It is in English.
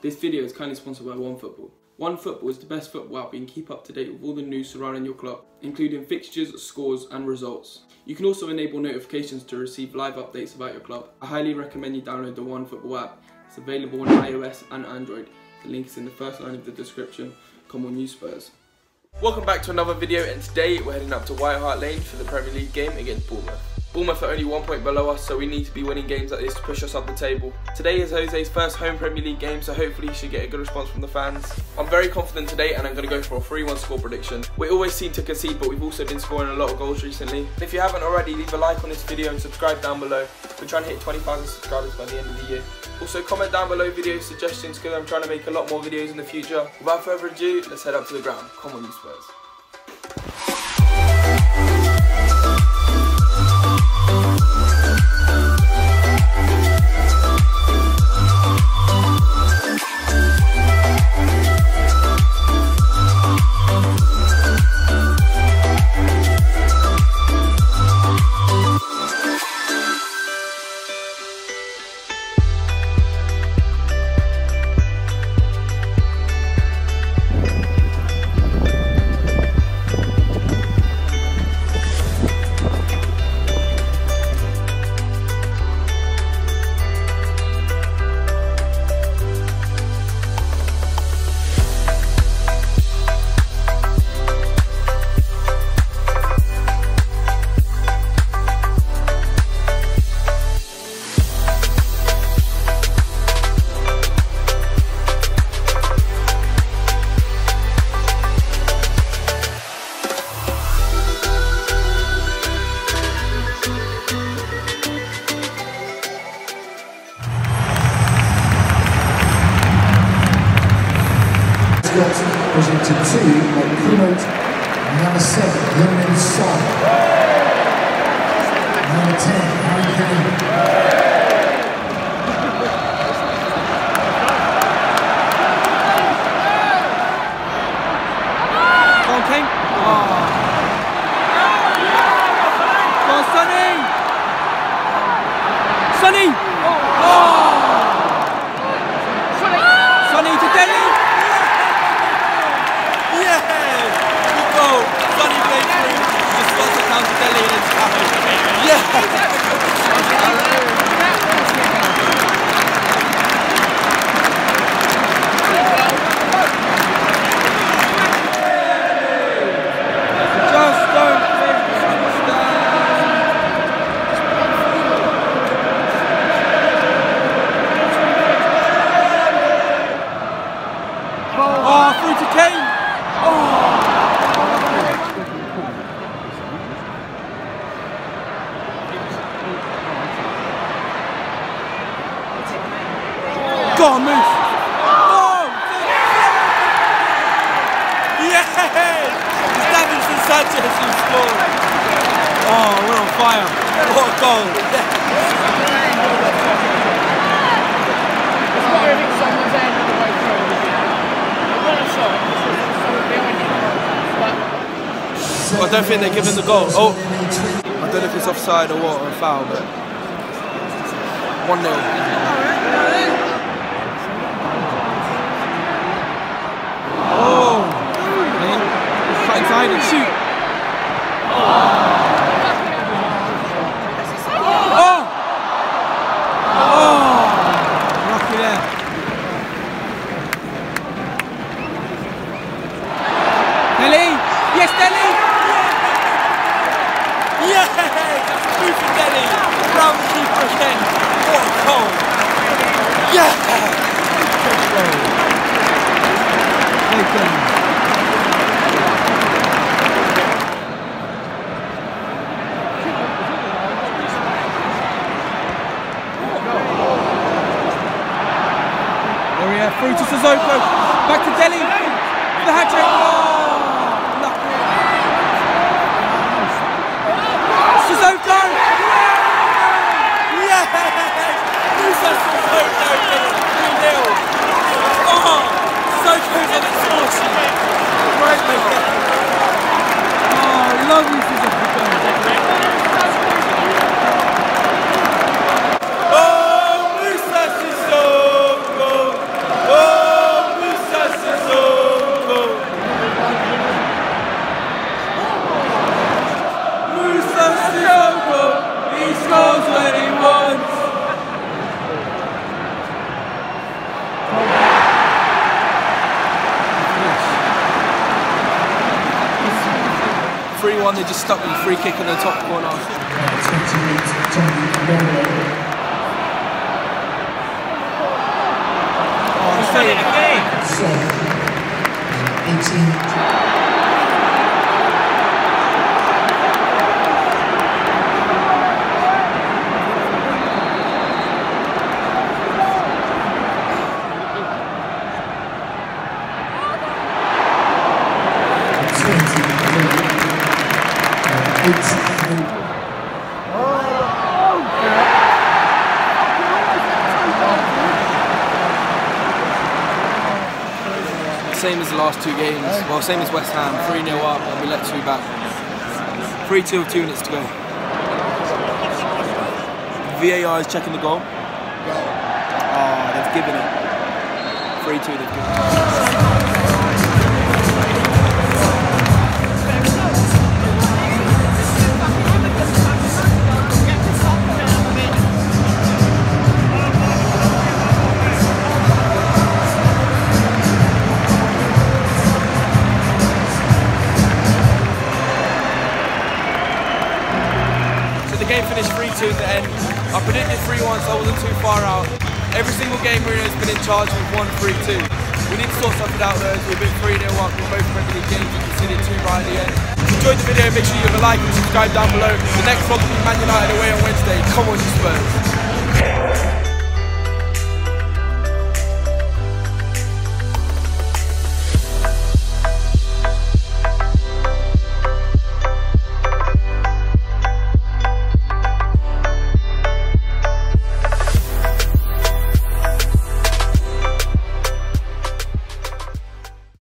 This video is kindly sponsored by OneFootball. OneFootball is the best football app and keep up to date with all the news surrounding your club, including fixtures, scores and results. You can also enable notifications to receive live updates about your club. I highly recommend you download the OneFootball app. It's available on iOS and Android. The link is in the first line of the description. Come on, you Spurs. Welcome back to another video and today we're heading up to White Hart Lane for the Premier League game against Bournemouth. Bournemouth are only one point below us, so we need to be winning games like this to push us up the table. Today is Jose's first home Premier League game, so hopefully he should get a good response from the fans. I'm very confident today, and I'm going to go for a 3-1 score prediction. We always seem to concede, but we've also been scoring a lot of goals recently. If you haven't already, leave a like on this video and subscribe down below. We're trying to hit 20,000 subscribers by the end of the year. Also comment down below video suggestions because I'm trying to make a lot more videos in the future. Without further ado, let's head up to the ground. Come on you Spurs. Got presented to by Kunot number seven, Heung-min Son. Number ten, Harry Kane. Go on, King. Oh. Go on, Sonny. Sonny. Oh. Sonny to Dele. Yes. Good goal. Sonny played through. Just slots it down to Dele and it's happened. Yeah. Just don't make Oh, through to Kane. Oh. Go on, Moose. Oh. Yes! Davinson Sanchez who scored. Oh, we're on fire. What a goal. I don't think they're giving the goal. Oh, I don't know if it's offside or what, or a foul, but 1 0. Oh, man. Fight inside and shoot. Oh! Oh! Lucky there. Dele! Yes, Dele! Yes! Move for Dele! Round the keeper again. What a goal! Yeah! Good goal. Well done. There we are, through to one they just stuck with a free kick in the top corner. 28, Tommy Morrow. Oh, save. So, 18, Same as the last two games. Well, same as West Ham. 3 0 up and we let two back. 3 2 with two minutes to go. VAR is checking the goal. Oh, they've given it. 3 2 they've given it. Game finished 3-2 at the end. I predicted 3-1 so I wasn't too far out. Every single game Mourinho's been in charge with 1-3-2. We need to sort something out though we've been 3-0 up in both Premier League games and conceded two right at the end. If you enjoyed the video, make sure you give a like and subscribe down below. The next vlog will be Man United away on Wednesday. Come on you Spurs.